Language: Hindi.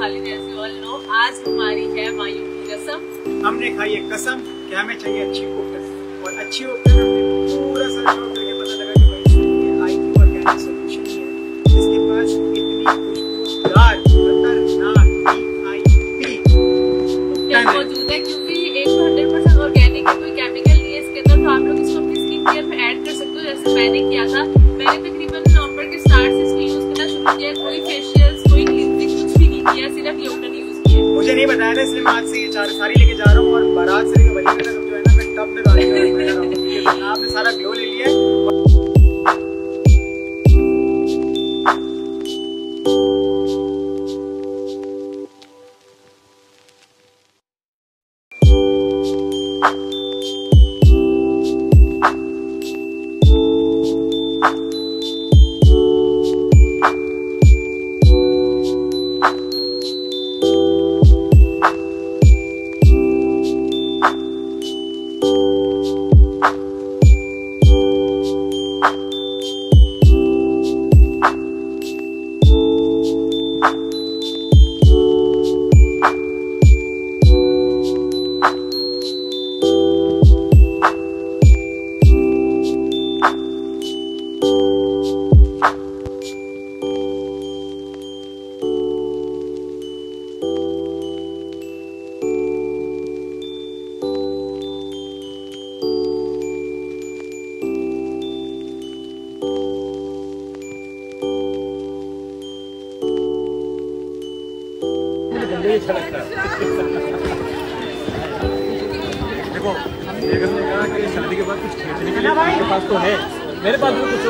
Khalid as you all know आज हमारी है मायू की कसम। हमने खाई है कसम कि हमें चाहिए अच्छी उपटर और अच्छी उपटर हमने पूरा सा शौक करके पता लगा कि भाई ये आई क्यू ऑर्गेनिक सोल्यूशन ही। जिसके पास इतनी खुशबूदार खतरनाक वीआईपी उपटर मौजूद है? क्योंकि एक तो हंड्रेड परसेंट ऑर्गेनिक है कोई केमिकल नहीं है इसके अंदर। तो आप लोग इसको अपनी स्किन केयर में ऐड कर सकते हो जैसे मैंने किया था। मैंने तकरीबन मुझे नहीं बताया था इसलिए मैं आज से ये चार सारी लेके जा रहा हूँ और बारात से लेकर बनी जो है ना, मैं टब में डालने देखो बेगम कहा कि शादी के बाद कुछ खींचने के लिए मेरे पास तो है। मेरे पास भी कुछ